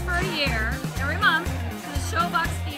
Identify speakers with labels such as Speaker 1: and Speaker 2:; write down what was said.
Speaker 1: for a year, every month, to the Showbox Theater.